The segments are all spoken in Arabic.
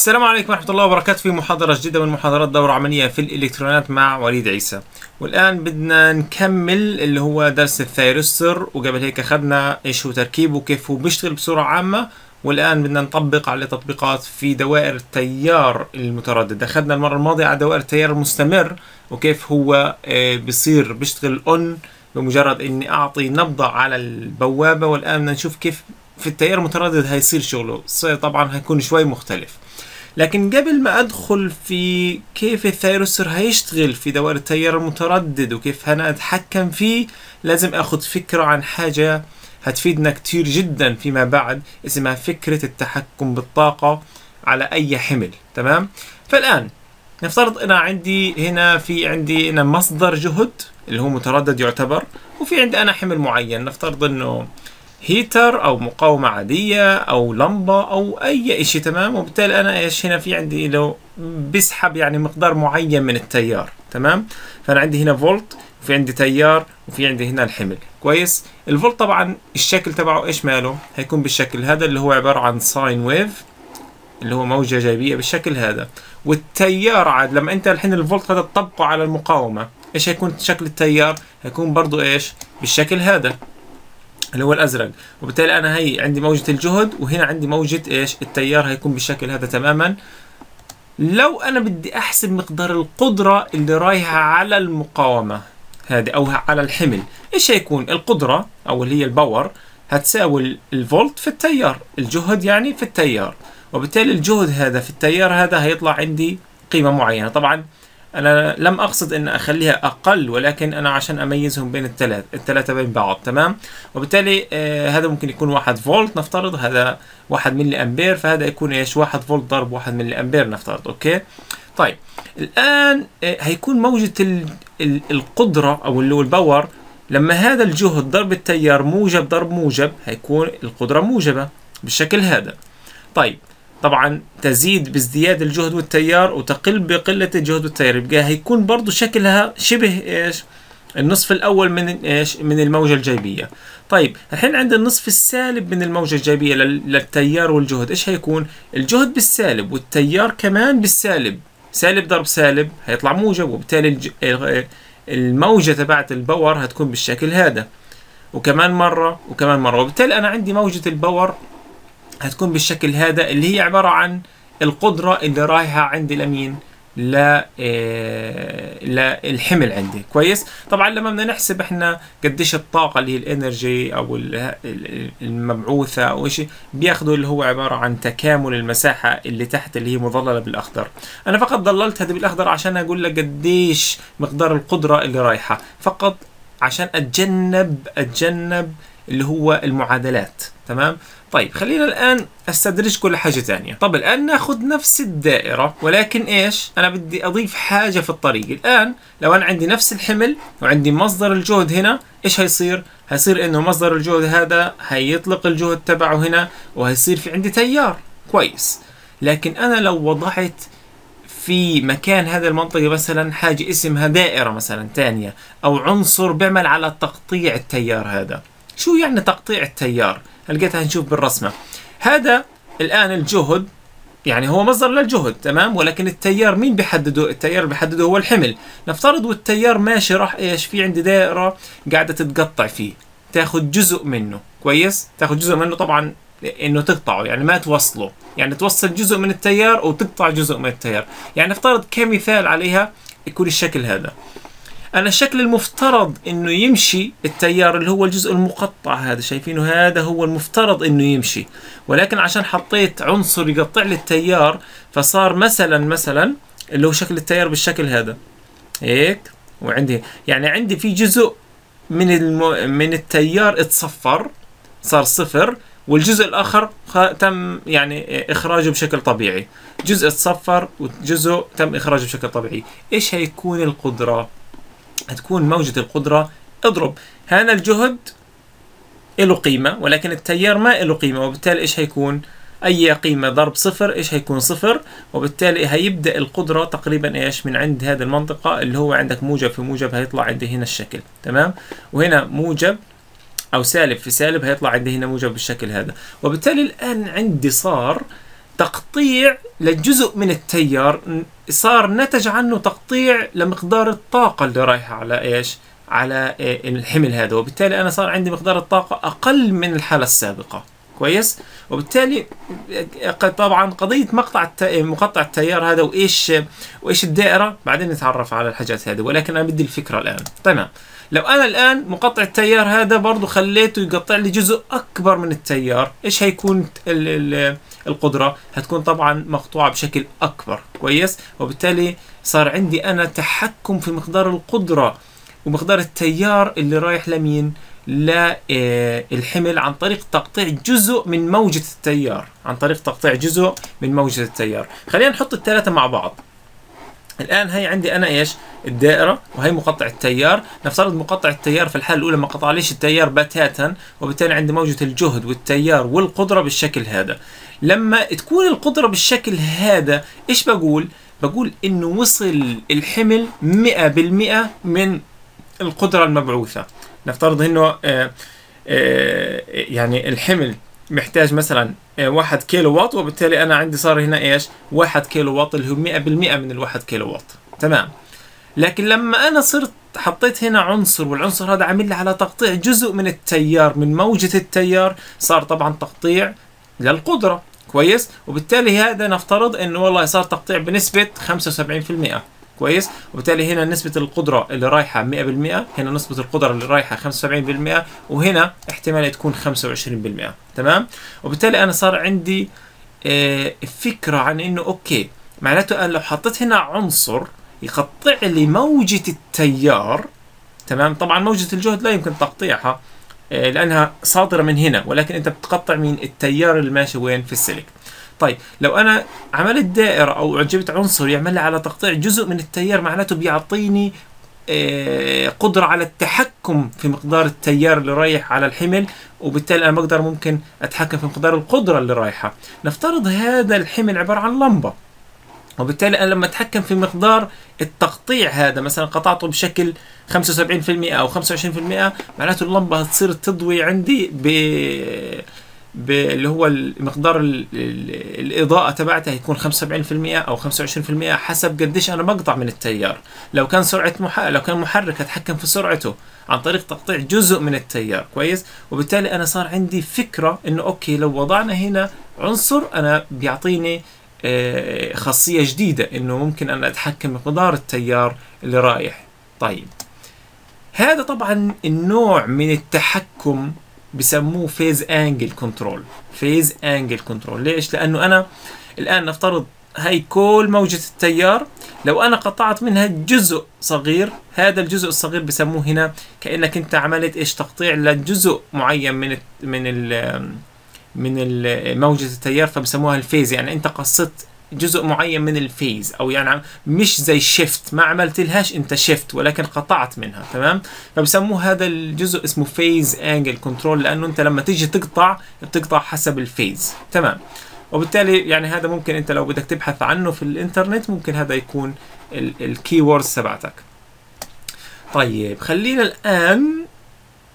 السلام عليكم ورحمة الله وبركاته في محاضرة جديدة من محاضرات دورة عملية في الإلكترونات مع وليد عيسى. والآن بدنا نكمل اللي هو درس الثيرستر وقبل هيك أخذنا إيش هو تركيبه وكيف هو بيشتغل بصورة عامة. والآن بدنا نطبق عليه تطبيقات في دوائر التيار المتردد. أخذنا المرة الماضية على دوائر التيار المستمر وكيف هو آه، بصير بيشتغل أون بمجرد إني أعطي نبضة على البوابة. والآن بدنا نشوف كيف في التيار المتردد هيصير شغله. طبعا هيكون شوي مختلف. لكن قبل ما أدخل في كيف الثيروستر هيشتغل في دوائر التيار المتردد وكيف أنا أتحكم فيه لازم آخذ فكرة عن حاجة هتفيدنا كتير جدا فيما بعد اسمها فكرة التحكم بالطاقة على أي حمل تمام؟ فالآن نفترض أنا عندي هنا في عندي هنا مصدر جهد اللي هو متردد يعتبر وفي عندي أنا حمل معين نفترض إنه heater أو مقاومة عادية أو لمبة أو أي إشي تمام؟ وبالتالي أنا إيش هنا في عندي له بيسحب يعني مقدار معين من التيار تمام؟ فأنا عندي هنا فولت وفي عندي تيار وفي عندي هنا الحمل كويس؟ الفولت طبعا الشكل تبعه إيش ماله؟ هيكون بالشكل هذا اللي هو عبارة عن sine wave اللي هو موجة جيبية بالشكل هذا. والتيار عاد لما أنت الحين الفولت هذا تطبقه على المقاومة إيش هيكون شكل التيار؟ هيكون برضو إيش؟ بالشكل هذا. اللي هو الأزرق. وبالتالي أنا هي عندي موجة الجهد وهنا عندي موجة إيش؟ التيار هيكون بالشكل هذا تماما. لو أنا بدي أحسب مقدار القدرة اللي رايحة على المقاومة هذه أو على الحمل إيش هيكون؟ القدرة أو اللي هي الباور هتساوي الفولت في التيار الجهد يعني في التيار. وبالتالي الجهد هذا في التيار هذا هيطلع عندي قيمة معينة. طبعا أنا لم أقصد أن أخليها أقل ولكن أنا عشان أميزهم بين الثلاث الثلاثه بين بعض تمام؟ وبالتالي آه هذا ممكن يكون واحد فولت نفترض هذا واحد ملي أمبير فهذا يكون إيش؟ واحد فولت ضرب واحد ملي أمبير نفترض okay؟ طيب الآن آه هيكون موجة ال ال القدرة أو اللي هو ال power لما هذا الجهد ضرب التيار موجب ضرب موجب هيكون القدرة موجبة بالشكل هذا. طيب طبعا تزيد بازدياد الجهد والتيار وتقل بقلة الجهد والتيار. يبقى هيكون برضو شكلها شبه إيش؟ النصف الأول من إيش؟ من الموجة الجايبية طيب الحين عند النصف السالب من الموجة الجايبية للتيار والجهد إيش هيكون؟ الجهد بالسالب والتيار كمان بالسالب. سالب ضرب سالب هيطلع موجب وبالتالي الج... الموجة تبعت الباور هتكون بالشكل هذا. وكمان مرة وكمان مرة وبالتالي أنا عندي موجة ال power هتكون بالشكل هذا اللي هي عبارة عن القدرة اللي رايحة عند لمين لا إيه للحمل عندي. كويس؟ طبعا لما بدنا نحسب إحنا قديش الطاقة اللي هي ال energy أو المبعوثة أو شيء بياخذوا اللي هو عبارة عن تكامل المساحة اللي تحت اللي هي مظللة بالأخضر. أنا فقط ظللت هذه بالأخضر عشان أقول لك قديش مقدار القدرة اللي رايحة. فقط عشان أتجنب أتجنب اللي هو المعادلات. تمام؟ طيب خلينا الآن استدرجكم لحاجة ثانية طب الآن ناخذ نفس الدائرة ولكن إيش؟ أنا بدي أضيف حاجة في الطريق. الآن لو أنا عندي نفس الحمل وعندي مصدر الجهد هنا إيش هيصير؟ هيصير إنه مصدر الجهد هذا هيطلق الجهد تبعه هنا وهيصير في عندي تيار. كويس. لكن أنا لو وضعت في مكان هذا المنطقة مثلا حاجة اسمها دائرة مثلا ثانية أو عنصر بيعمل على تقطيع التيار هذا. شو يعني تقطيع التيار؟ لقيتها نشوف بالرسمة. هذا الآن الجهد يعني هو مصدر للجهد تمام؟ ولكن التيار مين بيحدده؟ التيار بيحدده هو الحمل. نفترض والتيار ماشي راح إيش؟ في عندي دائرة قاعدة تتقطع فيه. تاخذ جزء منه كويس؟ تاخذ جزء منه طبعا إنه تقطعه يعني ما توصله. يعني توصل جزء من التيار وتقطع جزء من التيار. يعني نفترض كمثال عليها يكون الشكل هذا. أنا الشكل المفترض إنه يمشي التيار اللي هو الجزء المقطع هذا شايفينه هذا هو المفترض إنه يمشي. ولكن عشان حطيت عنصر يقطع لي التيار فصار مثلا مثلا اللي هو شكل التيار بالشكل هذا. هيك؟ وعندي يعني عندي في جزء من الم... من التيار اتصفر صار صفر والجزء الآخر تم يعني إخراجه بشكل طبيعي. جزء اتصفر وجزء تم إخراجه بشكل طبيعي. إيش هيكون القدرة؟ هتكون موجة القدرة اضرب. هذا الجهد له قيمة ولكن التيار ما له قيمة وبالتالي إيش هيكون؟ أي قيمة؟ ضرب صفر إيش هيكون صفر؟ وبالتالي هيبدأ القدرة تقريبا إيش؟ من عند هذه المنطقة اللي هو عندك موجب في موجب هيطلع عندي هنا الشكل تمام؟ وهنا موجب أو سالب في سالب هيطلع عندي هنا موجب بالشكل هذا. وبالتالي الآن عندي صار تقطيع لجزء من التيار. صار نتج عنه تقطيع لمقدار الطاقة اللي رايحة على إيش؟ على الحمل هذا. وبالتالي أنا صار عندي مقدار الطاقة أقل من الحالة السابقة. كويس؟ وبالتالي طبعا قضية مقطع. مقطع التيار هذا وايش وإيش الدائرة؟ بعدين نتعرف على الحاجات هذه. ولكن أنا بدي الفكرة الآن. تمام. لو أنا الآن مقطع التيار هذا برضه خليته يقطع لي جزء أكبر من التيار إيش هيكون ال... ال... القدرة؟ هتكون طبعا مقطوعة بشكل أكبر كويس؟ وبالتالي صار عندي أنا تحكم في مقدار القدرة ومقدار التيار اللي رايح لمين؟ للحمل عن طريق تقطيع جزء من موجة التيار عن طريق تقطيع جزء من موجة التيار. خلينا نحط الثلاثة مع بعض. الآن هي عندي أنا إيش؟ الدائرة وهي مقطع التيار. نفترض مقطع التيار في الحالة الأولى ما قطعليش التيار بتاتا وبالتالي عندي موجة الجهد والتيار والقدرة بالشكل هذا. لما تكون القدرة بالشكل هذا إيش بقول؟ بقول إنه وصل الحمل 100% من القدرة المبعوثة. نفترض إنه آه، آه، يعني الحمل محتاج مثلا آه، واحد كيلو واط وبالتالي أنا عندي صار هنا إيش؟ واحد كيلو واط اللي هو 100% من الواحد كيلو واط تمام. لكن لما أنا صرت حطيت هنا عنصر والعنصر هذا عامل لي على تقطيع جزء من التيار من موجة التيار صار طبعا تقطيع للقدرة. كويس؟ وبالتالي هذا نفترض انه والله صار تقطيع بنسبة 75% كويس. وبالتالي هنا نسبة القدرة اللي رايحة 100% هنا نسبة القدرة اللي رايحة 75% وهنا احتمال تكون 25% تمام؟ وبالتالي أنا صار عندي آه، فكرة عن إنه أوكي معناته أنا لو حطيت هنا عنصر يقطع لي موجة التيار تمام؟ طبعا موجة الجهد لا يمكن تقطيعها آه، لأنها صادرة من هنا ولكن أنت بتقطع من التيار اللي ماشي وين؟ في السلك طيب لو أنا عملت دائره أو جبت عنصر يعمل لي على تقطيع جزء من التيار معناته بيعطيني آه، قدرة على التحكم في مقدار التيار اللي رايح على الحمل وبالتالي أنا بقدر ممكن أتحكم في مقدار القدرة اللي رايحة. نفترض هذا الحمل عبارة عن لمبة وبالتالي أنا لما أتحكم في مقدار التقطيع هذا مثلا قطعته بشكل 75% أو 25% معناته اللمبة هتصير تضوي عندي ب اللي هو مقدار الإضاءة تبعتها هيكون 75% أو 25% حسب قديش أنا بقطع من التيار. لو كان سرعة مح... لو كان محرك أتحكم في سرعته عن طريق تقطيع جزء من التيار كويس؟ وبالتالي أنا صار عندي فكرة إنه أوكي لو وضعنا هنا عنصر أنا بيعطيني آه، خاصية جديدة إنه ممكن أنا أتحكم بمقدار التيار اللي رايح. طيب. هذا طبعا النوع من التحكم بسموه phase angle control phase angle control ليش؟ لأنه أنا الآن نفترض هاي كل موجة التيار لو أنا قطعت منها جزء صغير هذا الجزء الصغير بسموه هنا كأنك أنت عملت إيش؟ تقطيع لجزء معين من ال من ال من موجة التيار فبسموها ال phase يعني أنت قصيت جزء معين من ال phase أو يعني مش زي shift ما عملت لهاش أنت shift ولكن قطعت منها تمام؟ فبسموه هذا الجزء اسمه phase angle control لأنه أنت لما تيجي تقطع بتقطع حسب ال phase تمام؟ وبالتالي يعني هذا ممكن أنت لو بدك تبحث عنه في الإنترنت ممكن هذا يكون ال keywords تبعتك. طيب خلينا الآن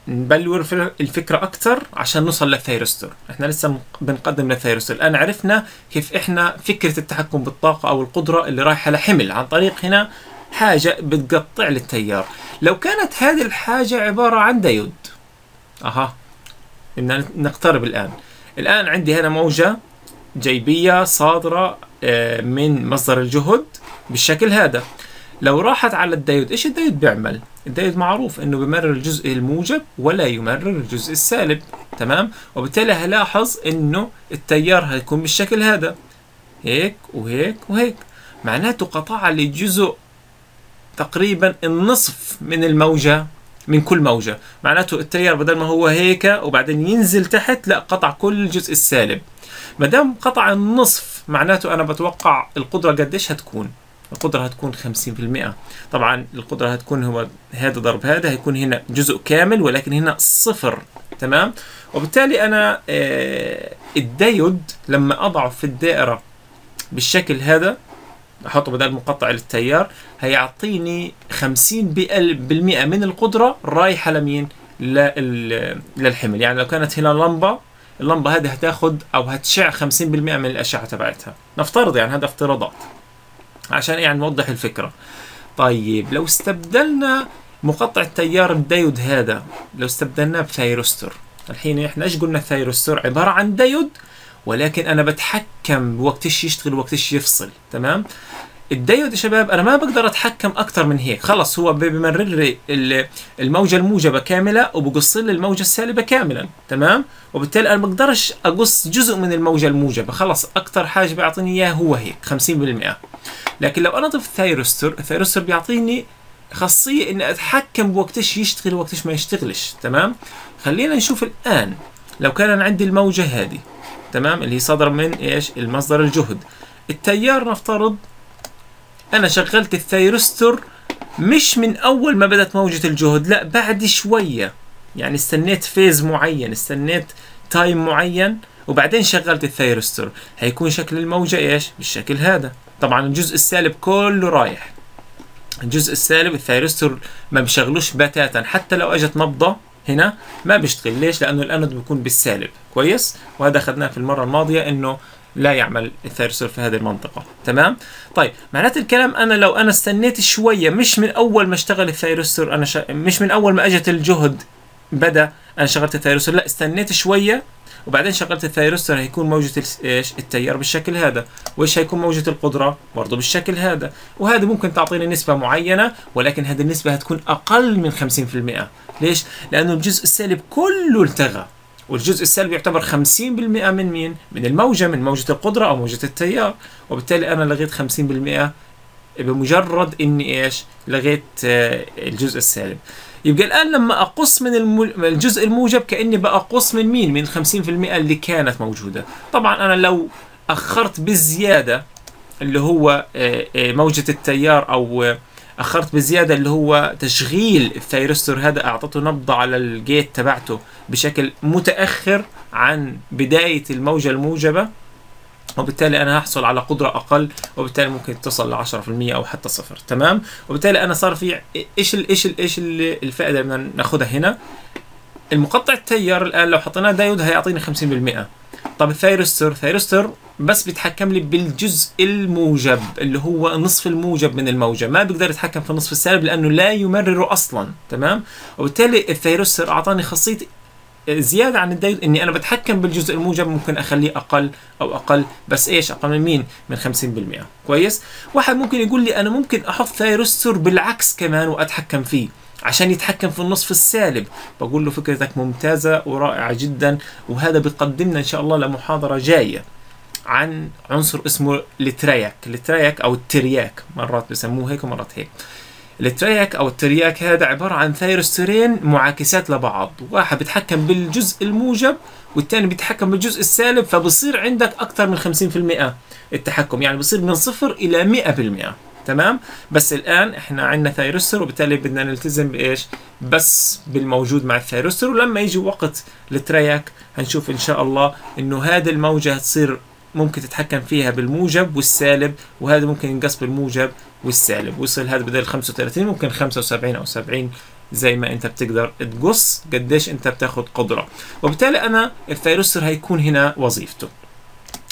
نبلور الفكرة أكثر عشان نوصل لل thyristor إحنا لسه بنقدم لل thyristor الآن عرفنا كيف إحنا فكرة التحكم بالطاقة أو القدرة اللي رايحة لحمل. عن طريق هنا حاجة بتقطع للتيار. لو كانت هذه الحاجة عبارة عن ديود. أها. بدنا نقترب الآن. الآن عندي هنا موجة جيبية صادرة آه، من مصدر الجهد بالشكل هذا. لو راحت على الديود إيش الديود بيعمل؟ الديود معروف إنه بمرر الجزء الموجب ولا يمرر الجزء السالب تمام؟ وبالتالي هلاحظ إنه التيار هيكون بالشكل هذا هيك وهيك وهيك. معناته قطع لي جزء تقريبا النصف من الموجة من كل موجة. معناته التيار بدل ما هو هيك وبعدين ينزل تحت لا قطع كل الجزء السالب. ما دام قطع النصف معناته أنا بتوقع القدرة قديش هتكون؟ القدرة هتكون 50% طبعا القدرة هتكون هو هذا ضرب هذا هيكون هنا جزء كامل ولكن هنا صفر. تمام؟ وبالتالي أنا آه الديود لما أضعه في الدائرة بالشكل هذا أحطه بدل مقطع للتيار هيعطيني 50% من القدرة رايحة لمين؟ للحمل. يعني لو كانت هنا لمبة اللمبة هذه هتاخد أو هتشع 50% من الأشعة تبعتها. نفترض يعني هذا افتراضات. عشان يعني نوضح الفكرة. طيب لو استبدلنا مقطع التيار الديود هذا لو استبدلناه ب thyristor الحين إحنا إيش قلنا ال thyristor عبارة عن ديود ولكن أنا بتحكم بوقت إيش يشتغل ووقت إيش يفصل تمام؟ الديود يا شباب أنا ما بقدر أتحكم أكثر من هيك. خلص هو بمرر لي الموجة الموجبة كاملة وبقص لي الموجة السالبة كاملا تمام؟ وبالتالي أنا بقدرش أقص جزء من الموجة الموجبة. خلص أكثر حاجة بيعطيني اياه هو هيك 50% لكن لو أنا ضفت thyristor ال thyristor بيعطيني خاصية إني أتحكم بوقت إيش يشتغل ووقت إيش ما يشتغلش تمام؟ خلينا نشوف الآن لو كان أنا عندي الموجة هذه تمام؟ اللي هي صادره من إيش؟ المصدر الجهد. التيار نفترض أنا شغلت ال thyristor مش من أول ما بدأت موجة الجهد لا بعد شوية. يعني استنيت phase معين استنيت time معين وبعدين شغلت ال thyristor هيكون شكل الموجة إيش؟ بالشكل هذا. طبعا الجزء السالب كله رايح. الجزء السالب ال thyristor ما بشغلوش بتاتا. حتى لو أجت نبضة هنا ما بيشتغل. ليش؟ لأنه الأنود بيكون بالسالب. كويس؟ وهذا أخذناه في المرة الماضية إنه لا يعمل ال thyristor في هذه المنطقة. تمام؟ طيب معناة الكلام أنا لو أنا استنيت شوية مش من أول ما اشتغل ال thyristor أنا ش... مش من أول ما أجت الجهد بدأ أنا شغلت ال thyristor لا استنيت شوية وبعدين شغلت ال thyristor هيكون موجة إيش؟ التيار بالشكل هذا. وإيش هيكون موجة القدرة؟ برضه بالشكل هذا. وهذا ممكن تعطيني نسبة معينة ولكن هذه النسبة هتكون أقل من 50% ليش؟ لأنه الجزء السالب كله التغى. والجزء السلبي يعتبر 50% من مين؟ من الموجة من موجة القدرة أو موجة التيار وبالتالي أنا لغيت 50% بمجرد إني إيش؟ لغيت آه، الجزء السالب يبقى الآن لما أقص من الجزء الموجب كأني بأقص من مين؟ من 50% اللي كانت موجودة طبعا أنا لو أخرت بزيادة اللي هو آه، آه، موجة التيار أو أخرت بزيادة اللي هو تشغيل ال thyristor هذا أعطيته نبضة على ال gate تبعته بشكل متأخر عن بداية الموجة الموجبة وبالتالي أنا هحصل على قدرة أقل وبالتالي ممكن تصل ل 10% أو حتى صفر. تمام؟ وبالتالي أنا صار في إيش إيش إيش الفائدة اللي ناخذها هنا؟ المقطع التيار الآن لو حطيناه دايود هيعطيني 50% طب ال thyristor thyristor بس بيتحكم لي بالجزء الموجب اللي هو نصف الموجب من الموجة ما بيقدر يتحكم في النصف السالب لأنه لا يمرر أصلا تمام؟ وبالتالي ال thyristor أعطاني خاصية زيادة عن الدايود إني أنا بتحكم بالجزء الموجب ممكن أخليه أقل أو أقل بس إيش؟ أقل من مين؟ من 50% كويس؟ واحد ممكن يقول لي أنا ممكن أحط thyristor بالعكس كمان وأتحكم فيه. عشان يتحكم في النصف السالب. بقول له فكرتك ممتازة ورائعة جدا وهذا بيقدمنا إن شاء الله لمحاضرة جاية عن عنصر اسمه ال triac. ال triac أو ال triac مرات بسموه هيك ومرات هيك. ال triac أو ال triac هذا عبارة عن ثيروسترين معاكسات لبعض. واحد بيتحكم بالجزء الموجب والثاني بيتحكم بالجزء السالب فبصير عندك أكثر من 50% التحكم. يعني بصير من صفر إلى 100% تمام؟ بس الآن إحنا عندنا ثايرستور وبالتالي بدنا نلتزم بإيش؟ بس بالموجود مع الثايرستور ولما يجي وقت ال TRIAC هنشوف إن شاء الله إنه هذه الموجة هتصير ممكن تتحكم فيها بالموجب والسالب وهذا ممكن ينقص بالموجب والسالب. وصل هذا بدل 35 ممكن 75 أو 70 زي ما أنت بتقدر تقص قديش أنت بتاخد قدرة. وبالتالي أنا الثايرستور هيكون هنا وظيفته.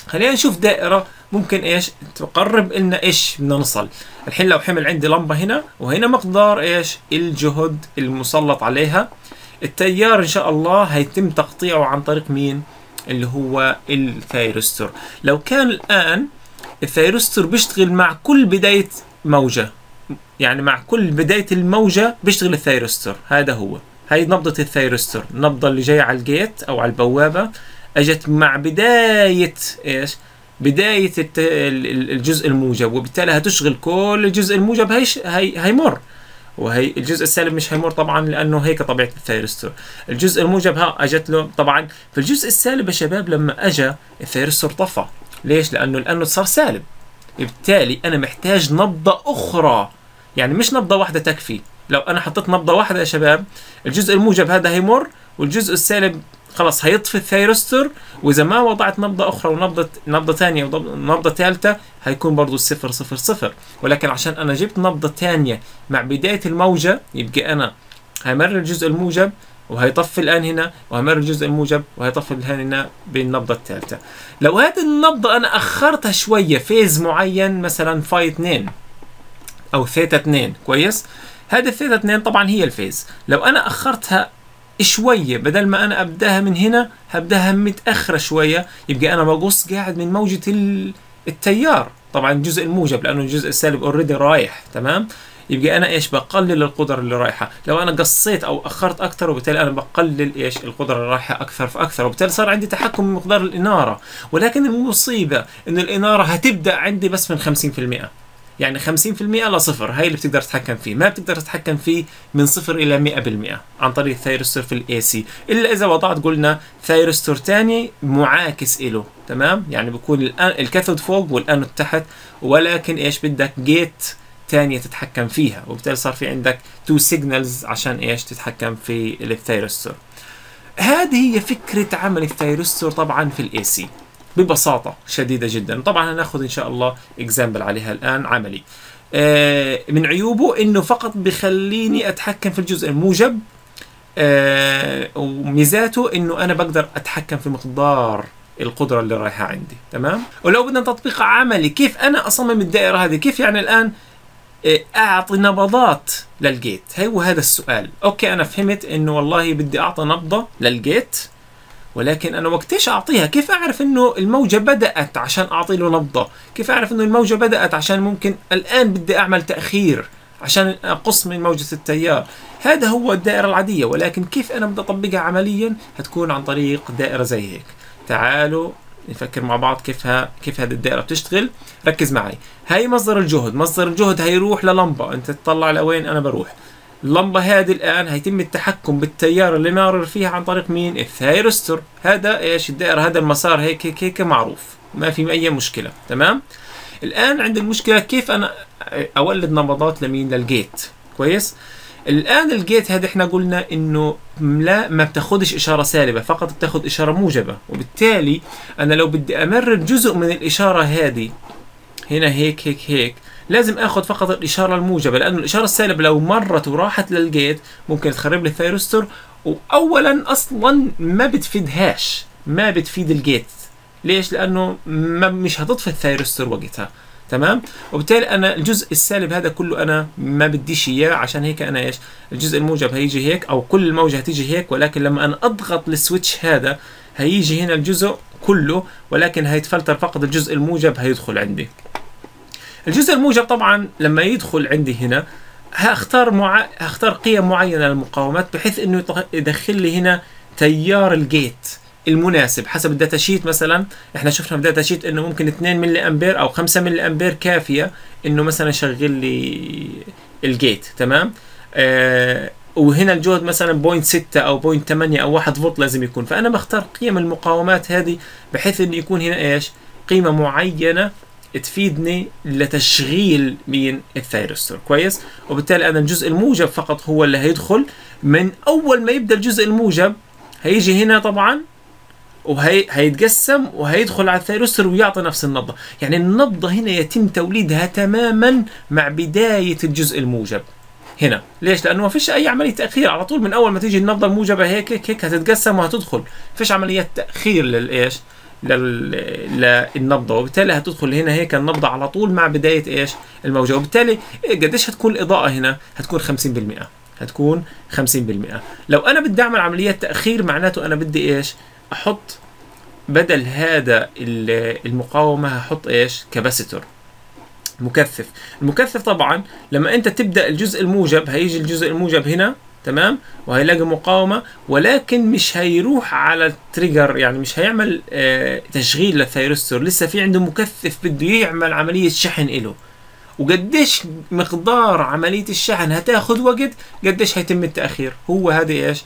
خلينا نشوف دائرة ممكن إيش؟ تقرب لنا إيش بدنا نوصل الحين لو حمل عندي لمبة هنا وهنا مقدار إيش؟ الجهد المسلط عليها. التيار إن شاء الله هيتم تقطيعه عن طريق مين؟ اللي هو الثيرستور لو كان الآن الثيرستور بيشتغل مع كل بداية موجة يعني مع كل بداية الموجة بيشتغل الثيرستور هذا هو. هاي نبضة الثيرستور النبضة اللي جاية على ال gate أو على البوابة أجت مع بداية إيش؟ بداية الجزء الموجب وبالتالي هتشغل كل الجزء الموجب هي هيمر. وهي الجزء السالب مش هيمر طبعا لأنه هيك طبيعة الثيرستور الجزء الموجب ها أجت له طبعا في الجزء السالب يا شباب لما اجى الثيرستور طفى. ليش؟ لأنه الانود صار سالب. بالتالي أنا محتاج نبضة أخرى. يعني مش نبضة واحدة تكفي. لو أنا حطيت نبضة واحدة يا شباب الجزء الموجب هذا هيمر والجزء السالب خلاص هيطفي الثيرستور وإذا ما وضعت نبضة أخرى ونبضة نبضة ثانية ونبضه ثالثة هيكون برضه الصفر صفر صفر. ولكن عشان أنا جبت نبضة ثانية مع بداية الموجة يبقى أنا هيمرر الجزء الموجب وهيطفي الآن هنا وهمر الجزء الموجب وهيطفي الآن هنا بالنبضة الثالثة. لو هذه النبضة أنا أخرتها شوية phase معين مثلا phi 2 أو ثيتا 2 كويس؟ هذه الثيتا 2 طبعا هي ال phase. لو أنا أخرتها شوية. بدل ما أنا أبدأها من هنا هبدأها متأخرة شوية. يبقى أنا بقص قاعد من موجة التيار. طبعا الجزء الموجب لأنه الجزء السالب already رايح تمام؟ يبقى أنا إيش؟ بقلل القدرة اللي رايحة. لو أنا قصيت أو أخرت أكثر وبالتالي أنا بقلل إيش؟ القدرة اللي رايحة أكثر فاكثر وبالتالي صار عندي تحكم بمقدار الإنارة. ولكن المصيبة إن الإنارة هتبدأ عندي بس من 50% يعني 50% لصفر هاي اللي بتقدر تتحكم فيه. ما بتقدر تتحكم فيه من صفر إلى 100% عن طريق الثيرستور في ال AC إلا إذا وضعت قلنا ثيرستور ثاني معاكس له تمام؟ يعني بيكون ال cathode فوق والانود تحت ولكن إيش بدك؟ gate ثانية تتحكم فيها. وبالتالي صار في عندك two signals عشان إيش؟ تتحكم في الثيرستور هذه هي فكرة عمل الثيرستور طبعا في ال AC ببساطة شديدة جدا. طبعا هناخذ إن شاء الله example عليها الآن عملي. آه من عيوبه إنه فقط بخليني أتحكم في الجزء الموجب آه وميزاته إنه أنا بقدر أتحكم في مقدار القدرة اللي رايحة عندي. تمام؟ ولو بدنا تطبيق عملي كيف أنا أصمم الدائرة هذه؟ كيف يعني الآن أعطي نبضات لل gate هو هذا السؤال. okay أنا فهمت إنه والله بدي أعطي نبضة لل gate ولكن أنا وقتيش أعطيها؟ كيف أعرف إنه الموجة بدأت عشان أعطي له نبضة؟ كيف أعرف إنه الموجة بدأت عشان ممكن الآن بدي أعمل تأخير عشان أقص من موجة التيار؟ هذا هو الدائرة العادية ولكن كيف أنا بدي أطبقها عمليا؟ هتكون عن طريق دائرة زي هيك. تعالوا نفكر مع بعض كيف ها كيف هذه الدائرة بتشتغل. ركز معي. هاي مصدر الجهد. مصدر الجهد هيروح للمبة. أنت تطلع لوين؟ أنا بروح. اللمبة هذه الآن هيتم التحكم بالتيار اللي مارر فيها عن طريق مين؟ الثايرستور هذا إيش الدائرة هذا المسار هيك هيك هيك معروف ما في أي مشكلة تمام؟ الآن عند المشكلة كيف أنا أولد نبضات لمين؟ لل gate كويس؟ الآن ال gate هذا إحنا قلنا إنه لا ما بتاخدش إشارة سالبة فقط بتاخد إشارة موجبة وبالتالي أنا لو بدي أمرر جزء من الإشارة هذه هنا هيك هيك هيك لازم آخذ فقط الإشارة الموجبة لأنه الإشارة السالبة لو مرت وراحت لل gate ممكن تخرب لي الثيرستور. واولا أصلا ما بتفيدهاش ما بتفيد ال gate ليش؟ لأنه ما مش هتطفي الثيرستور وقتها. تمام؟ وبالتالي أنا الجزء السالب هذا كله أنا ما بديش إياه عشان هيك أنا إيش؟ الجزء الموجب هيجي هيك أو كل الموجة هتيجي هيك ولكن لما أنا أضغط ال switch هذا هيجي هنا الجزء كله ولكن هيتفلتر فقط الجزء الموجب هيدخل عندي. الجزء الموجب طبعا لما يدخل عندي هنا هختار مع... هختار قيم معينة للمقاومات بحيث إنه يدخل لي هنا تيار ال gate المناسب حسب ال data sheet مثلا. إحنا شفنا في ال data sheet إنه ممكن 2 ملي أمبير أو 5 ملي أمبير كافية إنه مثلا يشغل لي ال gate تمام؟ آه وهنا الجهد مثلا 0.6 أو 0.8 أو 1 فولت لازم يكون. فأنا بختار قيم المقاومات هذه بحيث إنه يكون هنا إيش؟ قيمة معينة تفيدني لتشغيل مين الثيرستور كويس؟ وبالتالي أنا الجزء الموجب فقط هو اللي هيدخل. من أول ما يبدأ الجزء الموجب هيجي هنا طبعا وهي هيتقسم وهيدخل على الثيرستور ويعطي نفس النبضة. يعني النبضة هنا يتم توليدها تماما مع بداية الجزء الموجب. هنا. ليش؟ لأنه ما فيش أي عملية تأخير. على طول من أول ما تيجي النبضة الموجبة هيك هيك, هتتقسم وهتدخل. فيش عمليات تأخير للايش للنبضه وبالتالي هتدخل هنا هيك النبضة على طول مع بداية إيش؟ الموجة. وبالتالي قديش هتكون الاضاءه هنا؟ هتكون 50% هتكون 50% لو أنا بدي أعمل عمليات تأخير معناته أنا بدي إيش؟ أحط بدل هذا المقاومة هحط إيش؟ كاباسيتور. مكثف. المكثف طبعا لما أنت تبدأ الجزء الموجب هيجي الجزء الموجب هنا. تمام؟ وهيلاقي مقاومة ولكن مش هيروح على ال trigger يعني مش هيعمل آه تشغيل للثيرستور لسه في عنده مكثف بده يعمل عملية شحن له وقديش مقدار عملية الشحن هتاخذ وقت قديش هيتم التأخير. هو هذه إيش؟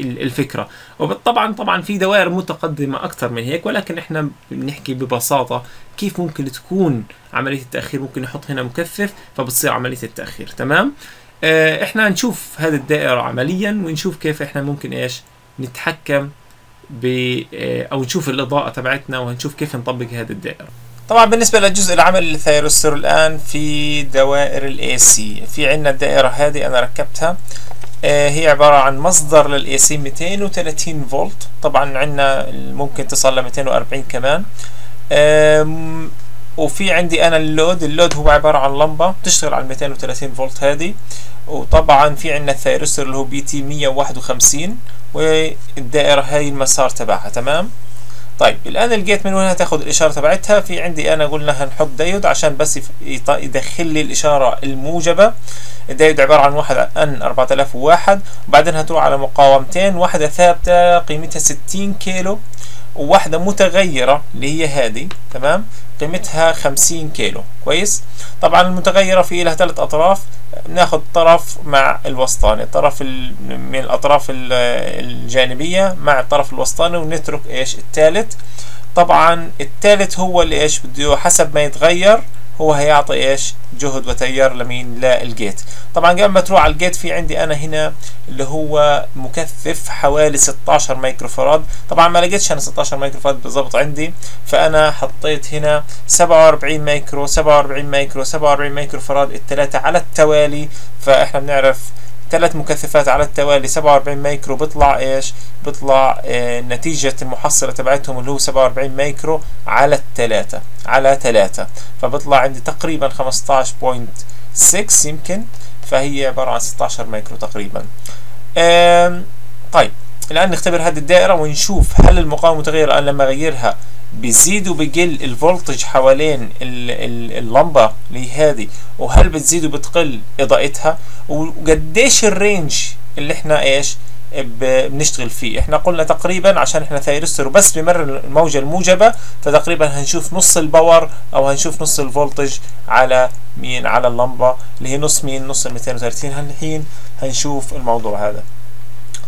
الفكرة. وطبعا طبعا في دوائر متقدمة أكثر من هيك ولكن إحنا بنحكي ببساطة كيف ممكن تكون عملية التأخير ممكن نحط هنا مكثف فبتصير عملية التأخير. تمام؟ إحنا نشوف هذه الدائرة عمليا ونشوف كيف إحنا ممكن إيش نتحكم ب أو نشوف الإضاءة تبعتنا وهنشوف كيف نطبق هذه الدائرة. طبعا بالنسبة للجزء العملي لل thyristor الآن في دوائر ال AC في عندنا الدائرة هذه أنا ركبتها. آه هي عبارة عن مصدر لل AC 230 فولت. طبعا عندنا ممكن تصل ل 240 كمان. وفي عندي أنا ال load. ال load هو عبارة عن لمبة بتشتغل على 230 فولت هذه. وطبعا في عندنا ال thyristor اللي هو BT 151 والدائرة هاي المسار تبعها تمام؟ طيب الآن ال gate من وين هتاخد الإشارة تبعتها؟ في عندي أنا قلنا هنحط دايود عشان بس يدخل لي الإشارة الموجبة. الدايود عبارة عن واحد N 4001 وبعدين هتروح على مقاومتين واحدة ثابتة قيمتها 60 كيلو وواحدة متغيرة اللي هي هذه تمام؟ قيمتها 50 كيلو كويس؟ طبعا المتغيرة في لها ثلاث أطراف. ناخذ طرف مع الوسطاني الطرف من الأطراف الجانبية مع الطرف الوسطاني ونترك إيش؟ الثالث. طبعا الثالث هو اللي إيش؟ بده حسب ما يتغير هو هيعطي إيش؟ جهد وتيار لمين؟ لل gate. طبعا قبل ما تروح على ال gate في عندي أنا هنا اللي هو مكثف حوالي 16 مايكرو فراد طبعا ما لقيتش أنا 16 مايكرو فراد بالضبط عندي فأنا حطيت هنا 47 مايكرو 47 مايكرو 47 مايكرو فراد الثلاثه على التوالي. فإحنا بنعرف ثلاث مكثفات على التوالي 47 مايكرو بيطلع إيش؟ بيطلع آه نتيجة المحصلة تبعتهم اللي هو 47 مايكرو على الثلاثة على ثلاثة فبيطلع عندي تقريبا 15.6 يمكن فهي عبارة عن 16 مايكرو تقريبا. آه طيب الآن نختبر هذه الدائرة ونشوف هل المقاومة متغيرة الآن لما أغيرها بيزيد وبقل ال voltage حوالين اللمبة اللي هذه وهل بتزيد وبتقل إضاءتها؟ وقديش ال range اللي إحنا إيش بنشتغل فيه؟ إحنا قلنا تقريبا عشان إحنا thyristor وبس بمر الموجة الموجبة فتقريبا هنشوف نص ال power أو هنشوف نص ال voltage على مين؟ على اللمبة اللي هي نص مين؟ نص ال 230 الحين هنشوف الموضوع هذا.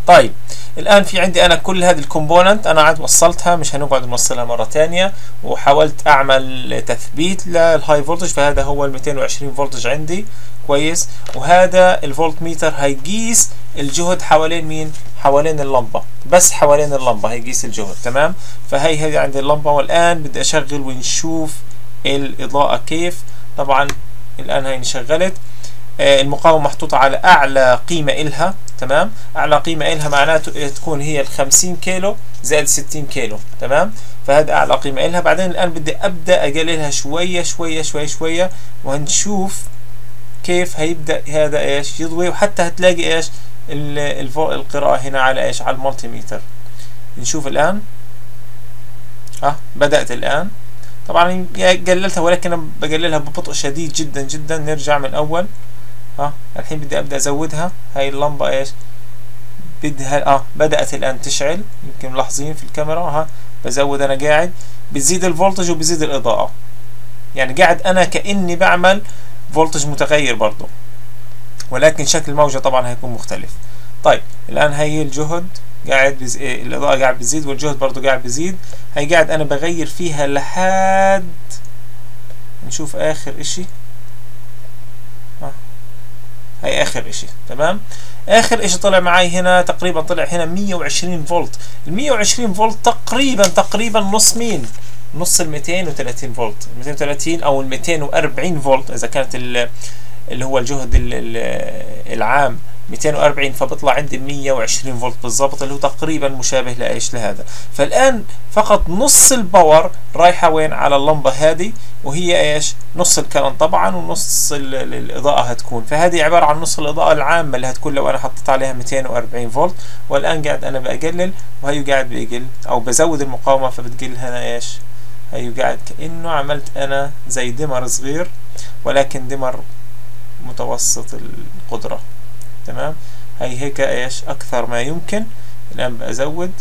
طيب الآن في عندي أنا كل هذه ال component أنا عاد وصلتها مش هنقعد نوصلها مرة ثانية وحاولت أعمل تثبيت لل high voltage فهذا هو ال 220 فولتج عندي. كويس. وهذا الفولت ميتر هيقيس الجهد حوالين مين؟ حوالين اللمبة. بس حوالين اللمبة هيقيس الجهد تمام؟ فهي هذه عندي اللمبة. والآن بدي أشغل ونشوف الإضاءة كيف. طبعا الآن هي انشغلت. المقاومة محطوطة على أعلى قيمة إلها تمام؟ أعلى قيمة إلها معناته تكون هي ال 50 كيلو زائد 60 كيلو تمام؟ فهذا أعلى قيمة إلها. بعدين الآن بدي أبدأ أقللها شوية شوية شوية شوية. وهنشوف كيف هيبدأ هذا إيش؟ يضوي وحتى هتلاقي إيش؟ القراءة هنا على إيش؟ على المالتي ميتر نشوف الآن. أه بدأت الآن. طبعا قللتها ولكن أنا بقللها ببطء شديد جدا جدا. نرجع من أول ها؟ الحين بدي أبدأ أزودها. هاي اللمبة إيش؟ بدها آه بدأت الآن تشعل. يمكن ملاحظين في الكاميرا. ها؟ بزود أنا قاعد. بتزيد الفولتج وبزيد الإضاءة. يعني قاعد أنا كأني بعمل فولتج متغير برضو. ولكن شكل الموجة طبعا هيكون مختلف. طيب الآن هي الجهد قاعد بز... الإضاءة قاعد بتزيد والجهد برضو قاعد بيزيد. هي قاعد أنا بغير فيها لحد نشوف آخر إشي. هي آخر إشي تمام؟ آخر إشي طلع معي هنا تقريبا طلع هنا 120 فولت. ال 120 فولت تقريبا تقريبا نص مين نص ال 230 فولت. 230 أو ال 240 فولت إذا كانت اللي هو الجهد العام 240 فبطلع عندي 120 فولت بالضبط اللي هو تقريبا مشابه لإيش؟ لهذا. فالآن فقط نص ال power رايحة وين؟ على اللمبة هذه وهي إيش؟ نص ال current طبعا ونص الإضاءة هتكون. فهذه عبارة عن نص الإضاءة العامة اللي هتكون لو أنا حطيت عليها 240 فولت. والآن قاعد أنا بقلل وهي قاعد بيقل أو بزود المقاومة فبتقل هنا إيش؟ هي قاعد كانه عملت أنا زي dimmer صغير ولكن دمر متوسط القدرة. تمام؟ هي هيك إيش؟ أكثر ما يمكن. الآن بزود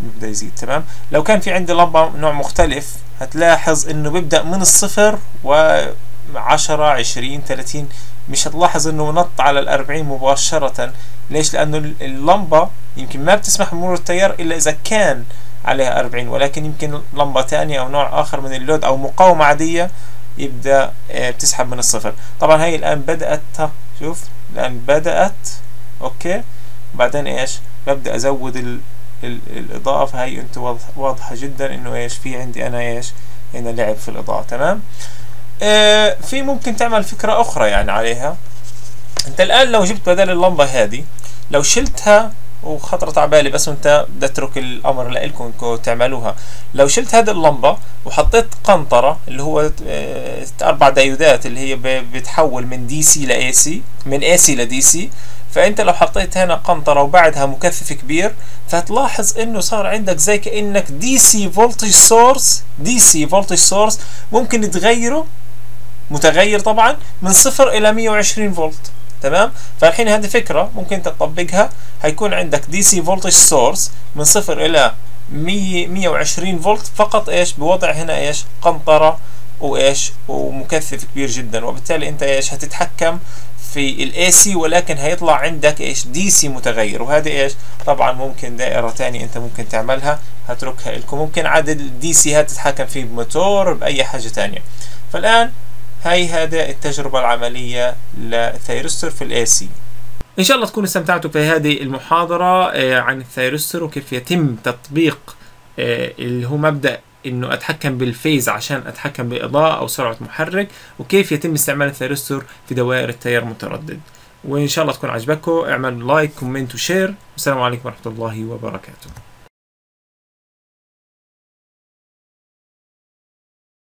بيبدأ يزيد. تمام؟ لو كان في عندي لمبة نوع مختلف هتلاحظ إنه بيبدأ من الصفر و 10 20 30 مش هتلاحظ إنه نط على الأربعين مباشرة. ليش؟ لأنه اللمبة يمكن ما بتسمح بمرور التيار إلا إذا كان عليها 40 ولكن يمكن لمبة تانية أو نوع آخر من اللود أو مقاومة عادية يبدأ بتسحب من الصفر. طبعا هي الآن بدأت شوف الآن بدأت أوكي. بعدين إيش؟ ببدأ أزود ال ال الإضاءة فهي أنت واضحة جدا إنه إيش؟ في عندي أنا إيش؟ هنا لعب في الإضاءة. تمام؟ آه في ممكن تعمل فكرة أخرى يعني عليها. أنت الآن لو جبت بدل اللمبة هذه لو شلتها وخطرت على بالي بس وانت بدي اترك الأمر لكم انكم تعملوها. لو شلت هذه اللمبة وحطيت قنطرة اللي هو آه، أربع ديودات اللي هي بتحول من DC ل AC من اي سي لدي سي فأنت لو حطيت هنا قنطرة وبعدها مكثف كبير فتلاحظ إنه صار عندك زي كأنك DC voltage source DC voltage source ممكن تغيره متغير طبعا من صفر إلى 120 فولت. تمام؟ فالحين هذه فكرة ممكن تطبقها. هيكون عندك DC voltage source من صفر إلى 100 120 فولت فقط إيش؟ بوضع هنا إيش؟ قنطرة وإيش؟ ومكثف كبير جدا. وبالتالي أنت إيش؟ هتتحكم في ال AC ولكن هيطلع عندك إيش؟ DC متغير. وهذه إيش؟ طبعا ممكن دائرة ثانية أنت ممكن تعملها. هتركها لكم. ممكن عدد ال DC هات تتحكم فيه بموتور بأي حاجة ثانية فالآن هاي هذا التجربة العملية لل thyristor في ال AC إن شاء الله تكونوا استمتعتوا في هذه المحاضرة آه، عن ال thyristor وكيف يتم تطبيق آه، اللي هو مبدأ إنه أتحكم بال phase عشان أتحكم بإضاءة أو سرعة محرك وكيف يتم استعمال ال thyristor في دوائر التيار المتردد. وإن شاء الله تكون عجبكم اعملوا like comment و share. والسلام عليكم ورحمة الله وبركاته.